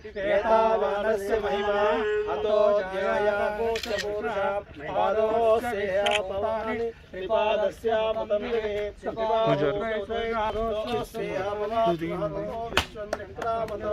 ेतावानस्य महिमा अतो जयायापादोस्यापवानि त्रिपादस्यापतमिरे त्रिपादस्यापतमिरे विश्वन्द्रामतो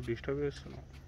disturbe isso não.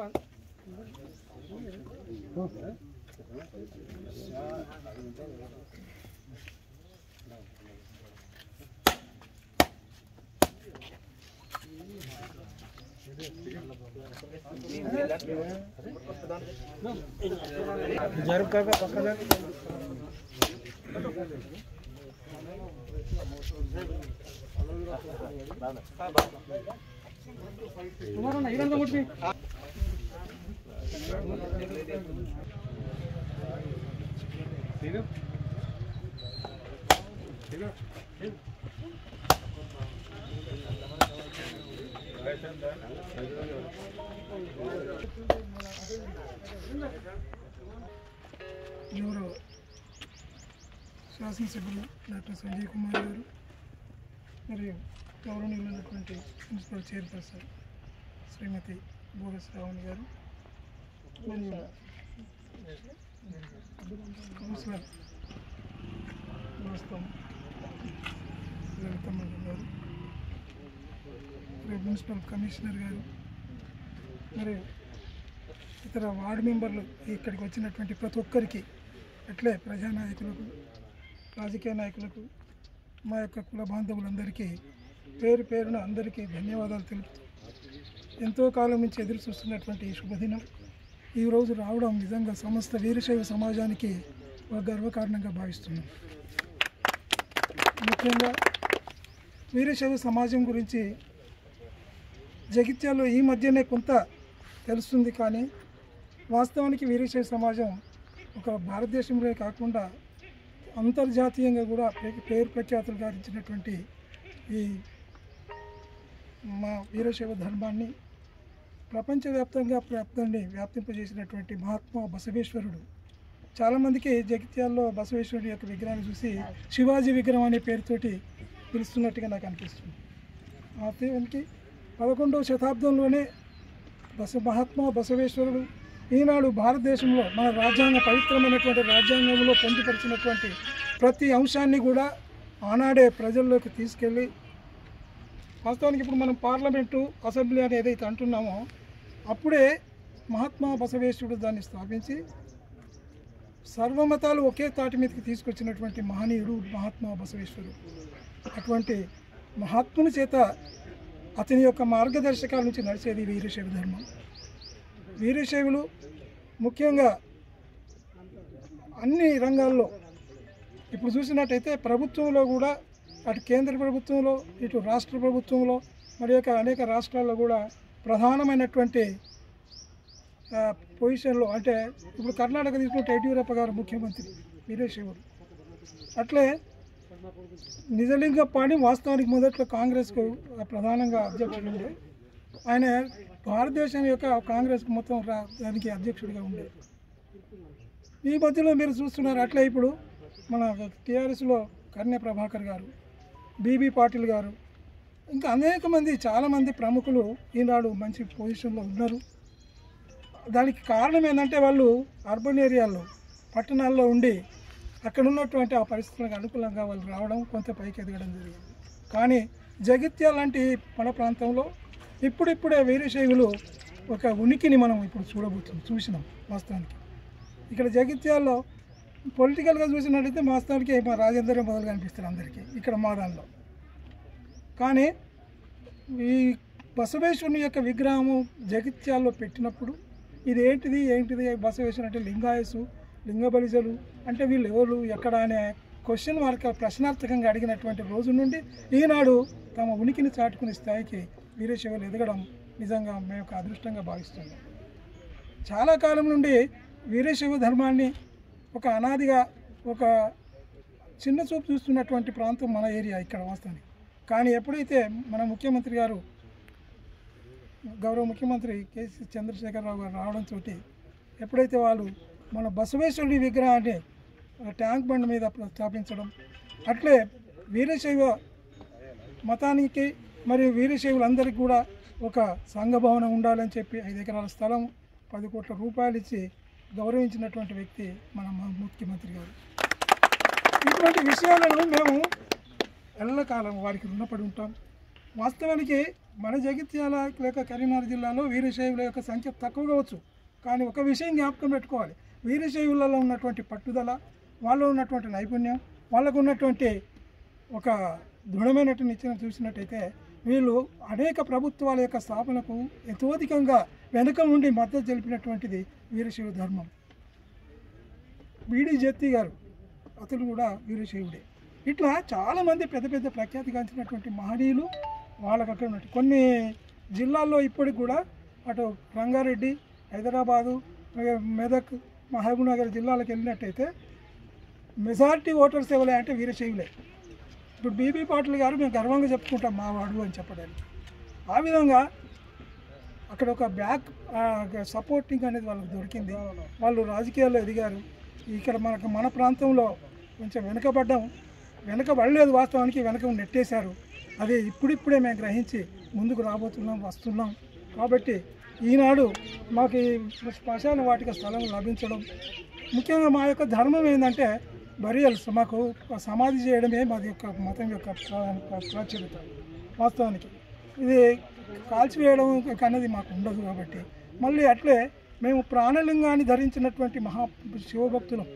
ఎస్కేనా? మీరు కొట్టండి, మీరు కొట్టండి. గౌరవ శాసనసభ్యులు డాక్టర్ సంజయ్ కుమార్ గారు మరియు గౌరవనీయులైనటువంటి ప్రిన్సిపల్ చైర్పర్సన్ శ్రీమతి భోగ శ్రావణి గారు కౌన్సిలర్ వాస్తవం లలితమ్మ గారు మున్సిపల్ కమిషనర్ గారు మరియు ఇతర వార్డు మెంబర్లు ఇక్కడికి వచ్చినటువంటి ప్రతి ఒక్కరికి అట్లే ప్రజానాయకులకు రాజకీయ నాయకులకు మా యొక్క కుల బాంధవులందరికీ పేరు పేరున అందరికీ ధన్యవాదాలు తెలుపుతూ ఎంతో కాలం నుంచి ఎదురు చూస్తున్నటువంటి ఈ శుభదినం. ఈరోజు రావడం నిజంగా సమస్త వీరశైవ సమాజానికి ఒక గర్వకారణంగా భావిస్తున్నాం. ముఖ్యంగా వీరశైవ సమాజం గురించి జగిత్యాలు ఈ మధ్యనే కొంత తెలుస్తుంది కానీ వాస్తవానికి వీరశైవ సమాజం ఒక భారతదేశంలో కాకుండా అంతర్జాతీయంగా కూడా పేరు ప్రఖ్యాతులు గారించినటువంటి ఈ మా వీరశైవ ధర్మాన్ని ప్రపంచవ్యాప్తంగా ప్రాప్తాన్ని వ్యాప్తింపజేసినటువంటి మహాత్మా బసవేశ్వరుడు. చాలామందికి జగిత్యాల్లో బసవేశ్వరుడు యొక్క విగ్రహాన్ని చూసి శివాజీ విగ్రహం అనే పేరుతోటి పిలుస్తున్నట్టుగా నాకు అనిపిస్తుంది. ఆ దేవునికి పదకొండవ శతాబ్దంలోనే బస మహాత్మా బసవేశ్వరుడు ఈనాడు భారతదేశంలో మన రాజ్యాంగ పవిత్రమైనటువంటి రాజ్యాంగంలో పొందుపరిచినటువంటి ప్రతి అంశాన్ని కూడా ఆనాడే ప్రజల్లోకి తీసుకెళ్ళి వాస్తవానికి ఇప్పుడు మనం పార్లమెంటు అసెంబ్లీ అని ఏదైతే అంటున్నామో అప్పుడే మహాత్మా బసవేశ్వరుడు దాన్ని స్థాపించి సర్వమతాలు ఒకే తాటి మీదకి తీసుకొచ్చినటువంటి మహనీయుడు మహాత్మా బసవేశ్వరుడు. అటువంటి మహాత్ముని చేత అతని యొక్క మార్గదర్శకాల నుంచి నడిచేది వీరశైవ ధర్మం. వీరశైవులు ముఖ్యంగా అన్ని రంగాల్లో ఇప్పుడు చూసినట్టయితే ప్రభుత్వంలో కూడా అటు కేంద్ర ప్రభుత్వంలో ఇటు రాష్ట్ర ప్రభుత్వంలో మరి యొక్క అనేక రాష్ట్రాల్లో కూడా ప్రధానమైనటువంటి పొజిషన్లో అంటే ఇప్పుడు కర్ణాటక తీసుకుంటే యడ్యూరప్ప గారు ముఖ్యమంత్రి వీరేశివుడు అట్లే నిజలింగప్పాని వాస్తవానికి మొదట్లో కాంగ్రెస్కు ప్రధానంగా అధ్యక్షుడు ఉండే. ఆయన భారతదేశం యొక్క కాంగ్రెస్కు మొత్తం రా- దానికి అధ్యక్షుడిగా ఉండేది ఈ మధ్యలో మీరు చూస్తున్నారు అట్లే ఇప్పుడు మన టీఆర్ఎస్లో కన్య ప్రభాకర్ గారు బీబీ పాటిల్ గారు ఇంకా అనేక మంది చాలామంది ప్రముఖులు ఈనాడు మంచి పొజిషన్లో ఉన్నారు. దానికి కారణం ఏంటంటే వాళ్ళు అర్బన్ ఏరియాల్లో పట్టణాల్లో ఉండి అక్కడ ఉన్నటువంటి ఆ పరిస్థితులకు అనుకూలంగా వాళ్ళు రావడం కొంత పైకి ఎదగడం జరిగింది. కానీ జగిత్యాల లాంటి మన ప్రాంతంలో ఇప్పుడిప్పుడే వీరశైవులు ఒక ఉనికిని మనం ఇప్పుడు చూడబోతున్నాం చూసినాం వాస్తవానికి. ఇక్కడ జగిత్యాల్లో పొలిటికల్గా చూసినట్లయితే వాస్తవానికి మా రాజేంద్ర మొదలు కనిపిస్తారు అందరికీ ఇక్కడ మా దానిలో కానీ ఈ బసవేశ్వరుని యొక్క విగ్రహము జగిత్యాల్లో పెట్టినప్పుడు ఇది ఏంటిది? ఏంటిది బసవేశ్వరుడు అంటే లింగాయసు లింగబలిజలు అంటే వీళ్ళు ఎవరు? ఎక్కడ? అనే క్వశ్చన్ వారికి ప్రశ్నార్థకంగా అడిగినటువంటి రోజు నుండి ఈనాడు తమ ఉనికిని చాటుకునే స్థాయికి వీరశైవులు ఎదగడం నిజంగా మేము ఒక అదృష్టంగా భావిస్తున్నాం. చాలా కాలం నుండి వీరశైవ ధర్మాన్ని ఒక అనాదిగా ఒక చిన్న చూపు చూస్తున్నటువంటి ప్రాంతం మన ఏరియా ఇక్కడ వాస్తవానికి. కానీ ఎప్పుడైతే మన ముఖ్యమంత్రి గారు గౌరవ ముఖ్యమంత్రి కేసీ చంద్రశేఖరరావు గారు రావడం చోటి ఎప్పుడైతే వాళ్ళు మన బసవేశ్వరుడి విగ్రహాన్ని ట్యాంక్ బండ్ మీద స్థాపించడం అట్లే వీరశైవ మతానికి మరియు వీరశైవులందరికీ కూడా ఒక సంఘ భవనం ఉండాలని చెప్పి ఐదు ఎకరాల స్థలం పది కోట్ల రూపాయలు ఇచ్చి గౌరవించినటువంటి వ్యక్తి మన ముఖ్యమంత్రి గారు. ఇటువంటి విషయాలను మేము ఎల్లకాలం వారికి రుణపడి ఉంటాం. వాస్తవానికి మన జగిత్యాల లేక కరీంనగర్ జిల్లాలో వీరశైవుల యొక్క సంఖ్య తక్కువ కావచ్చు. కానీ ఒక విషయం జ్ఞాపకం పెట్టుకోవాలి. వీరశైవులలో ఉన్నటువంటి పట్టుదల వాళ్ళు ఉన్నటువంటి నైపుణ్యం వాళ్ళకు ఉన్నటువంటి ఒక దృఢమైనటువంటి నిశ్చయం చూసినట్టయితే వీళ్ళు అనేక ప్రభుత్వాల యొక్క స్థాపనకు యథోధికంగా వెనుక నుండి మద్దతు తెలిపినటువంటిది వీరశైవ ధర్మం. బీడీ జత్తి గారు అతను కూడా వీరశైవుడే. ఇట్లా చాలామంది పెద్ద పెద్ద ప్రఖ్యాతిగాంచినటువంటి మహనీయులు వాళ్ళకి అక్కడ ఉన్నట్టు. కొన్ని జిల్లాల్లో ఇప్పటికి కూడా అటు రంగారెడ్డి హైదరాబాదు మెదక్ మహబూబ్నగర్ జిల్లాలకు వెళ్ళినట్టయితే మెజారిటీ ఓటర్స్ ఎవరే అంటే వీరశైవులే. ఇప్పుడు బీబీ పాటిల్ గారు మేము గర్వంగా చెప్పుకుంటాం మా వాడు అని చెప్పడానికి. ఆ విధంగా అక్కడ ఒక బ్యాక్ సపోర్టింగ్ అనేది వాళ్ళకి దొరికింది. వాళ్ళు రాజకీయాల్లో ఎదిగారు. ఇక్కడ మనకు మన ప్రాంతంలో కొంచెం వెనుకబడ్డాం. వెనక పడలేదు వాస్తవానికి వెనక నెట్టేశారు. అది ఇప్పుడిప్పుడే మేము గ్రహించి ముందుకు రాబోతున్నాం వస్తున్నాం. కాబట్టి ఈనాడు మాకు ఈ శ్మశాన వాటిక స్థలం లభించడం. ముఖ్యంగా మా యొక్క ధర్మం ఏంటంటే బరియల్స్. మాకు సమాధి చేయడమే మాది యొక్క మతం యొక్క ప్రాచుర్యత వాస్తవానికి. ఇది కాల్చివేయడం అన్నది మాకు ఉండదు కాబట్టి. మళ్ళీ అట్లే మేము ప్రాణలింగాన్ని ధరించినటువంటి మహా శివభక్తులం.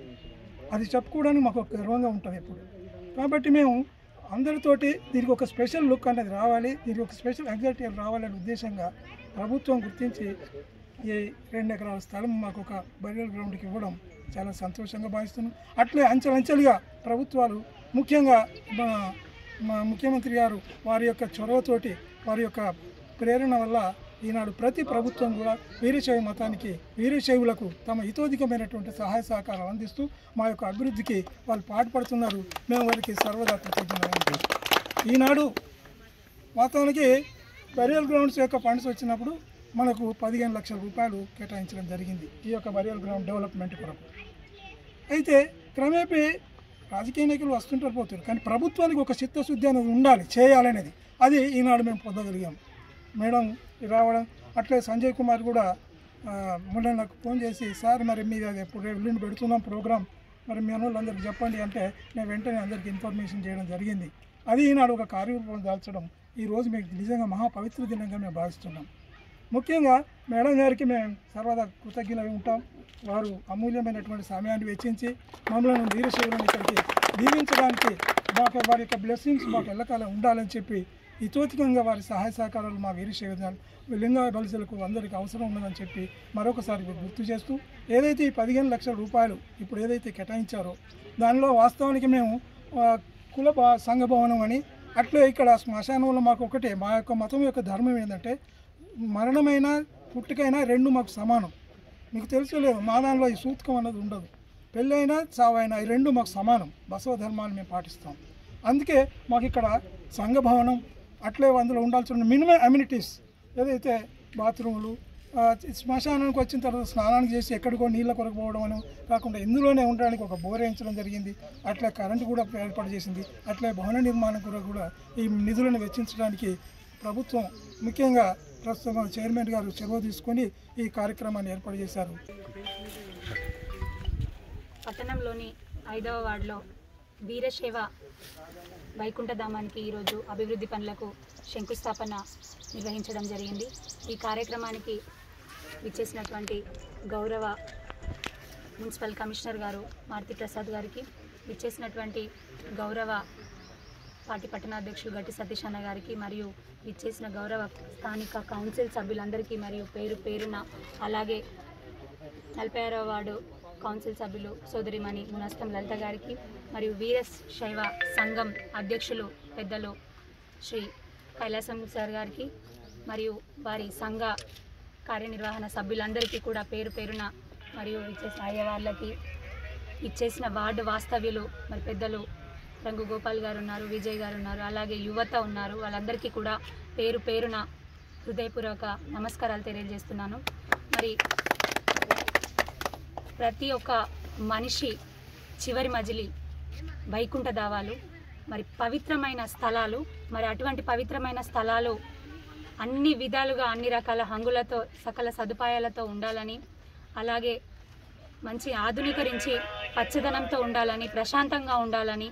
అది చెప్పుకోవడానికి మాకు గర్వంగా ఉంటుంది ఎప్పుడు. కాబట్టి మేము అందరితోటి దీనికి ఒక స్పెషల్ లుక్ అనేది రావాలి దీనికి ఒక స్పెషల్ ఎగ్జాక్ట్ రావాలనే ఉద్దేశంగా ప్రభుత్వం గుర్తించి ఈ రెండు ఎకరాల స్థలం మాకు ఒక బరియల్ గ్రౌండ్కి ఇవ్వడం చాలా సంతోషంగా భావిస్తున్నాం. అట్లే అంచెలంచెలుగా ప్రభుత్వాలు ముఖ్యంగా మన మా ముఖ్యమంత్రి గారు వారి యొక్క చొరవతోటి వారి యొక్క ప్రేరణ వల్ల ఈనాడు ప్రతి ప్రభుత్వం కూడా వీరశైవ మతానికి వీరశైవులకు తమ హితోధికమైనటువంటి సహాయ సహకారాలు అందిస్తూ మా యొక్క అభివృద్ధికి వాళ్ళు పాటుపడుతున్నారు. మేము వారికి సర్వదా కృతజ్ఞతలు ఈనాడు వాస్తవానికి బరియల్ గ్రౌండ్స్ యొక్క ఫండ్స్ వచ్చినప్పుడు మనకు పదిహేను లక్షల రూపాయలు కేటాయించడం జరిగింది ఈ యొక్క బరియల్ గ్రౌండ్ డెవలప్మెంట్ కొరకు. అయితే క్రమేపీ రాజకీయ నాయకులు వస్తుంటారు పోతారు కానీ ప్రభుత్వానికి ఒక చిత్తశుద్ధి అనేది ఉండాలి చేయాలనేది. అది ఈనాడు మేము పొందగలిగాం. మేడం రావడం అట్లే సంజయ్ కుమార్ కూడా ఆ, మొన్న నాకు ఫోన్ చేసి సార్ మరి మీరు అది ఎప్పుడు ఎల్లుండి పెడుతున్నాం ప్రోగ్రామ్ మరి మీ అందరికి చెప్పండి అంటే నేను వెంటనే అందరికి ఇన్ఫర్మేషన్ చేయడం జరిగింది. అది ఈనాడు ఒక కార్యరూపం దాల్చడం. ఈరోజు మీకు నిజంగా మహాపవిత్ర దినంగా మేము భావిస్తున్నాం. ముఖ్యంగా మేడం గారికి మేము సర్వదా కృతజ్ఞులై ఉంటాం. వారు అమూల్యమైనటువంటి సమయాన్ని వెచ్చించి మమ్మల్ని వీరశైవులను ఇక్కడికి దీవించడానికి మాకు వారి యొక్క బ్లెస్సింగ్స్ మాకు ఎల్లకాలం ఉండాలని చెప్పి ఇతోతికంగా వారి సహాయ సహకారాలు మా వీరశైవ లింగ బలిసలకు అందరికీ అవసరం ఉన్నదని చెప్పి మరొకసారి గుర్తు చేస్తూ ఏదైతే ఈ పదిహేను లక్షల రూపాయలు ఇప్పుడు ఏదైతే కేటాయించారో దానిలో వాస్తవానికి మేము కుల సంఘ భవనం అని అట్లే ఇక్కడ శ్మశానంలో మాకు ఒకటే మా యొక్క మతం యొక్క ధర్మం ఏంటంటే మరణమైన పుట్టుకైనా రెండు మాకు సమానం. మీకు తెలుసు లేదు మా దానిలో ఈ సూతకం అన్నది ఉండదు. పెళ్ళైనా చావైనా ఈ రెండు మాకు సమానం. బసవ ధర్మాన్ని మేము పాటిస్తాం. అందుకే మాకు ఇక్కడ సంఘ భవనం అట్లే అందులో ఉండాల్సిన మినిమం అమ్యూనిటీస్ ఏదైతే బాత్రూములు శ్మశానానికి వచ్చిన తర్వాత స్నానానికి చేసి ఎక్కడికో నీళ్ళ కొరకు పోవడం అని కాకుండా ఇందులోనే ఉండడానికి ఒక బోర్ వేయించడం జరిగింది. అట్లే కరెంటు కూడా ఏర్పాటు చేసింది. అట్లే భవన నిర్మాణం కూడా కూడా ఈ నిధులను వెచ్చించడానికి ప్రభుత్వం ముఖ్యంగా ప్రస్తుతం చైర్మన్ గారు చొరవ తీసుకొని ఈ కార్యక్రమాన్ని ఏర్పాటు చేశారు. పట్టణంలోని ఐదవ వార్డులో వీరశైవ వైకుంఠధామానికి ఈరోజు అభివృద్ధి పనులకు శంకుస్థాపన నిర్వహించడం జరిగింది. ఈ కార్యక్రమానికి విచ్చేసినటువంటి గౌరవ మున్సిపల్ కమిషనర్ గారు మారుతి ప్రసాద్ గారికి విచ్చేసినటువంటి గౌరవ పార్టీ పట్టణాధ్యక్షులు గట్టి సతీష్ అన్న గారికి మరియు విచ్చేసిన గౌరవ స్థానిక కౌన్సిల్ సభ్యులందరికీ మరియు పేరు పేరున అలాగే నలభై ఆరో వార్డు కౌన్సిల్ సభ్యులు సోదరిమణి మునస్తం లలిత గారికి మరియు వీరస్ శైవ సంఘం అధ్యక్షులు పెద్దలు శ్రీ కైలాసం సార్ గారికి మరియు వారి సంఘ కార్యనిర్వహణ సభ్యులందరికీ కూడా పేరు పేరున మరియు ఇచ్చేసిన అయ్యవార్లకి ఇచ్చేసిన వార్డు వాస్తవ్యులు మరి పెద్దలు రంగు గోపాల్ గారు ఉన్నారు విజయ్ గారు ఉన్నారు అలాగే యువత ఉన్నారు. వాళ్ళందరికీ కూడా పేరు పేరున హృదయపూర్వక నమస్కారాలు తెలియజేస్తున్నాను. మరి ప్రతి ఒక్క మనిషి చివరి మజిలి వైకుంఠ దావాలు మరి పవిత్రమైన స్థలాలు మరి అటువంటి పవిత్రమైన స్థలాలు అన్ని విధాలుగా అన్ని రకాల హంగులతో సకల సదుపాయాలతో ఉండాలని అలాగే మంచి ఆధునీకరించి పచ్చదనంతో ఉండాలని ప్రశాంతంగా ఉండాలని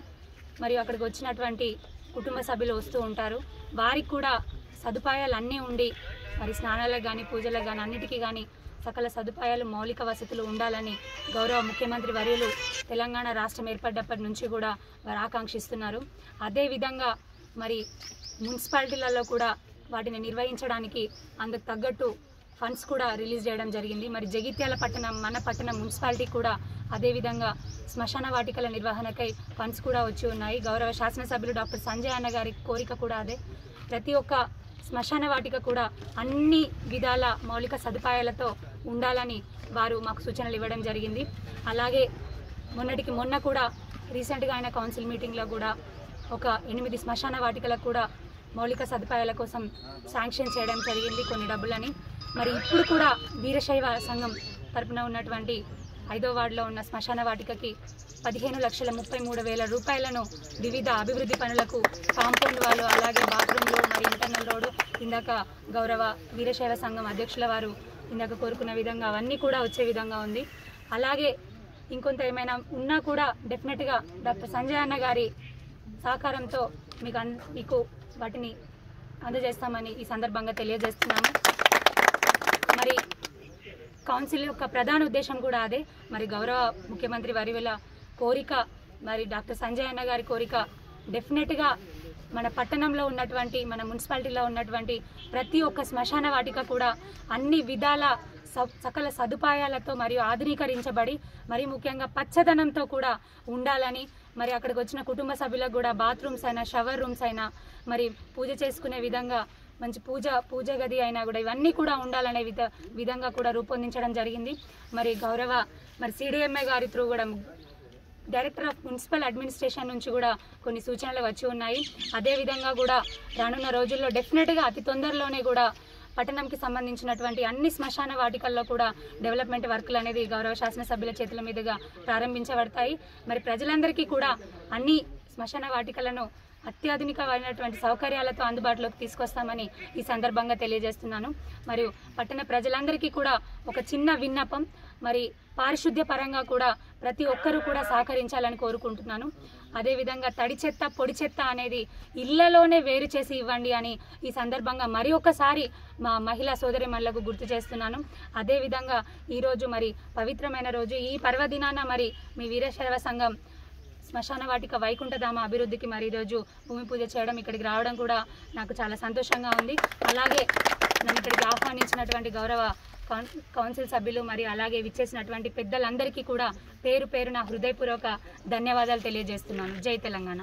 మరియు అక్కడికి వచ్చినటువంటి కుటుంబ సభ్యులు వస్తూ ఉంటారు. వారికి కూడా సదుపాయాలు అన్నీ ఉండి మరి స్నానాలకు కానీ పూజలకు కానీ అన్నిటికీ కానీ సకల సదుపాయాలు మౌలిక వసతులు ఉండాలని గౌరవ ముఖ్యమంత్రి వర్యులు తెలంగాణ రాష్ట్రం ఏర్పడ్డప్పటి నుంచి కూడా వారు ఆకాంక్షిస్తున్నారు. అదేవిధంగా మరి మున్సిపాలిటీలలో కూడా వాటిని నిర్వహించడానికి అందుకు తగ్గట్టు ఫండ్స్ కూడా రిలీజ్ చేయడం జరిగింది. మరి జగిత్యాల పట్టణం మన పట్టణం మున్సిపాలిటీ కూడా అదేవిధంగా శ్మశాన వాటికల నిర్వహణకై ఫండ్స్ కూడా వచ్చి ఉన్నాయి. గౌరవ శాసనసభ్యులు డాక్టర్ సంజయ్ అన్న గారి కోరిక కూడా అదే. ప్రతి ఒక్క శ్మశాన వాటిక కూడా అన్ని విధాల మౌలిక సదుపాయాలతో ఉండాలని వారు మాకు సూచనలు ఇవ్వడం జరిగింది. అలాగే మొన్నటికి మొన్న కూడా రీసెంట్గా ఆయన కౌన్సిల్ మీటింగ్లో కూడా ఒక ఎనిమిది శ్మశాన వాటికలకు కూడా మౌలిక సదుపాయాల కోసం శాంక్షన్ చేయడం జరిగింది కొన్ని డబ్బులని. మరి ఇప్పుడు కూడా వీరశైవ సంఘం తరపున ఉన్నటువంటి ఐదో వార్డులో ఉన్న శ్మశాన వాటికకి పదిహేను లక్షల ముప్పై మూడు వేల రూపాయలను వివిధ అభివృద్ధి పనులకు కాంపౌండ్ వాళ్ళు అలాగే బాత్రూమ్లు మరి ఇంటర్నల్ రోడ్డు ఇందాక గౌరవ వీరశైవ సంఘం అధ్యక్షుల వారు ఇందాక కోరుకున్న విధంగా అవన్నీ కూడా వచ్చే విధంగా ఉంది. అలాగే ఇంకొంత ఏమైనా ఉన్నా కూడా డెఫినెట్గా డాక్టర్ సంజయ్ అన్న గారి సహకారంతో మీకు అన్ మీకు వాటిని అందజేస్తామని ఈ సందర్భంగా తెలియజేస్తున్నాము. కౌన్సిల్ యొక్క ప్రధాన ఉద్దేశం కూడా అదే. మరి గౌరవ ముఖ్యమంత్రి వరివెల కోరిక మరి డాక్టర్ సంజయ్ అన్న గారి కోరిక డెఫినెట్గా మన పట్టణంలో ఉన్నటువంటి మన మున్సిపాలిటీలో ఉన్నటువంటి ప్రతి ఒక్క శ్మశాన వాటిక కూడా అన్ని విధాల స- సకల సదుపాయాలతో మరియు ఆధునీకరించబడి మరి ముఖ్యంగా పచ్చదనంతో కూడా ఉండాలని మరి అక్కడికి వచ్చిన కుటుంబ సభ్యులకు కూడా బాత్రూమ్స్ అయినా షవర్ రూమ్స్ అయినా మరి పూజ చేసుకునే విధంగా మంచి పూజ పూజ గది అయినా కూడా ఇవన్నీ కూడా ఉండాలనే విధ విధంగా కూడా రూపొందించడం జరిగింది. మరి గౌరవ మరి సిడిఎంఏ గారి త్రూ కూడా డైరెక్టర్ ఆఫ్ మున్సిపల్ అడ్మినిస్ట్రేషన్ నుంచి కూడా కొన్ని సూచనలు వచ్చి ఉన్నాయి. అదేవిధంగా కూడా రానున్న రోజుల్లో డెఫినెట్గా అతి తొందరలోనే కూడా పట్టణంకి సంబంధించినటువంటి అన్ని శ్మశాన వాటికల్లో కూడా డెవలప్మెంట్ వర్కులు అనేది గౌరవ శాసనసభ్యుల చేతుల మీదుగా ప్రారంభించబడతాయి. మరి ప్రజలందరికీ కూడా అన్ని శ్మశాన వాటికలను అత్యాధునికమైనటువంటి సౌకర్యాలతో అందుబాటులోకి తీసుకొస్తామని ఈ సందర్భంగా తెలియజేస్తున్నాను. మరియు పట్టణ ప్రజలందరికీ కూడా ఒక చిన్న విన్నపం మరి పారిశుద్ధ్య పరంగా కూడా ప్రతి ఒక్కరూ కూడా సహకరించాలని కోరుకుంటున్నాను. అదేవిధంగా తడి చెత్త పొడి చెత్త అనేది ఇళ్ళలోనే వేరు చేసి ఇవ్వండి అని ఈ సందర్భంగా మరి ఒకసారి మా మహిళా సోదరిమణులకు గుర్తు చేస్తున్నాను. అదేవిధంగా ఈరోజు మరి పవిత్రమైన రోజు ఈ పర్వదినాన మరి మీ వీరశైవ సంఘం శ్మశాన వాటిక వైకుంఠధామ అభివృద్ధికి మరి ఈరోజు భూమి పూజ చేయడం ఇక్కడికి రావడం కూడా నాకు చాలా సంతోషంగా ఉంది. అలాగే నన్ను ఇక్కడికి ఆహ్వానించినటువంటి గౌరవ కౌన్- కౌన్సిల్ సభ్యులు మరి అలాగే విచ్చేసినటువంటి పెద్దలందరికీ కూడా పేరు పేరున హృదయపూర్వక ధన్యవాదాలు తెలియజేస్తున్నాను. జై తెలంగాణ.